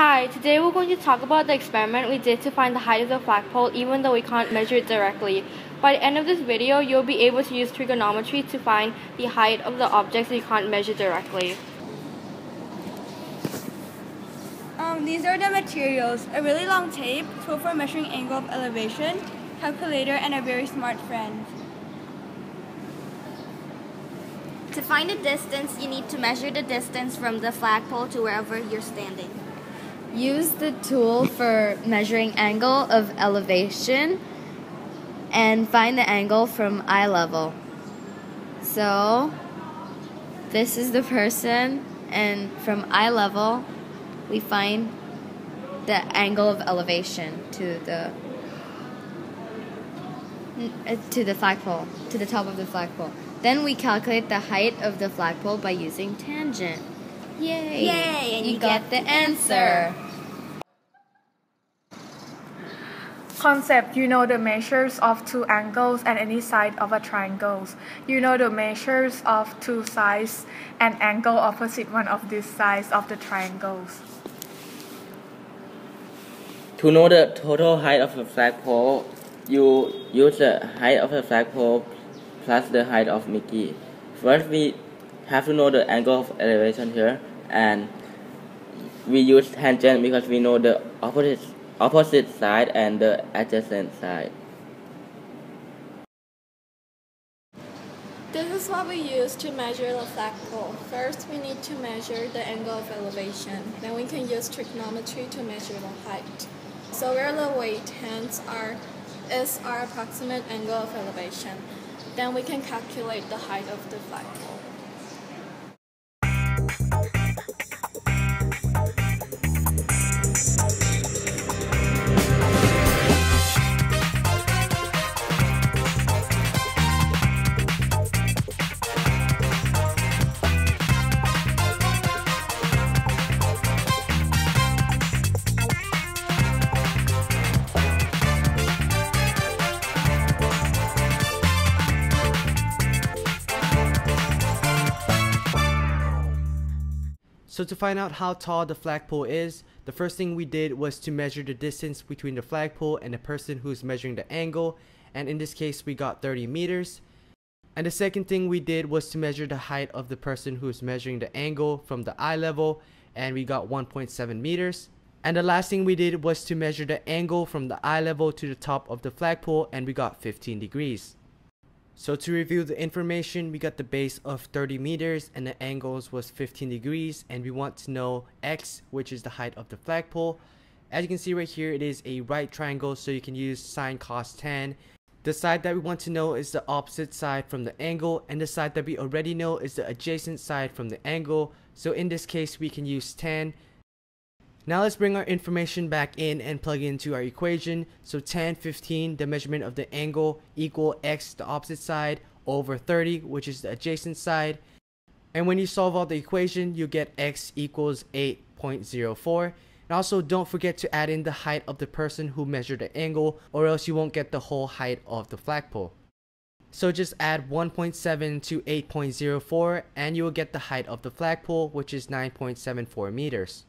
Hi, today we're going to talk about the experiment we did to find the height of the flagpole even though we can't measure it directly. By the end of this video, you'll be able to use trigonometry to find the height of the objects you can't measure directly. Um, these are the materials. A really long tape, tool for measuring angle of elevation, calculator, and a very smart friend. To find the distance, you need to measure the distance from the flagpole to wherever you're standing. Use the tool for measuring angle of elevation and find the angle from eye level. So, this is the person, and from eye level, we find the angle of elevation to the uh, to the flagpole, to the top of the flagpole. Then we calculate the height of the flagpole by using tangent. Yay! Yay! And you, you get, get, the answer. Concept You know the measures of two angles and any side of a triangle. You know the measures of two sides and angle opposite one of these sides of the triangles. To know the total height of the flagpole, you use the height of the flagpole plus the height of Mickey. First, we have to know the angle of elevation here, and we use tangent because we know the opposite opposite side and the adjacent side. This is what we use to measure the flagpole. First, we need to measure the angle of elevation. Then we can use trigonometry to measure the height. So where the weight hands are is our approximate angle of elevation. Then we can calculate the height of the flagpole. So to find out how tall the flagpole is, the first thing we did was to measure the distance between the flagpole and the person who's measuring the angle, and in this case we got 30 meters. And the second thing we did was to measure the height of the person who's measuring the angle from the eye level, and we got 1.7 meters. And the last thing we did was to measure the angle from the eye level to the top of the flagpole, and we got 15 degrees. So to review the information, we got the base of 30 meters and the angles was 15 degrees and we want to know x, which is the height of the flagpole. As you can see right here, it is a right triangle, so you can use sine cos tan. The side that we want to know is the opposite side from the angle and the side that we already know is the adjacent side from the angle. So in this case, we can use tan now let's bring our information back in and plug into our equation. So tan 15, the measurement of the angle, equal x, the opposite side, over 30, which is the adjacent side. And when you solve out the equation, you get x equals 8.04. And also don't forget to add in the height of the person who measured the angle or else you won't get the whole height of the flagpole. So just add 1.7 to 8.04 and you will get the height of the flagpole which is 9.74 meters.